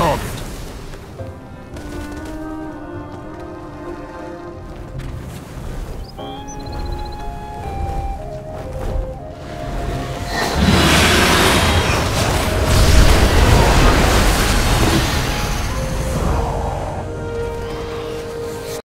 target.